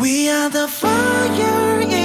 We are the fire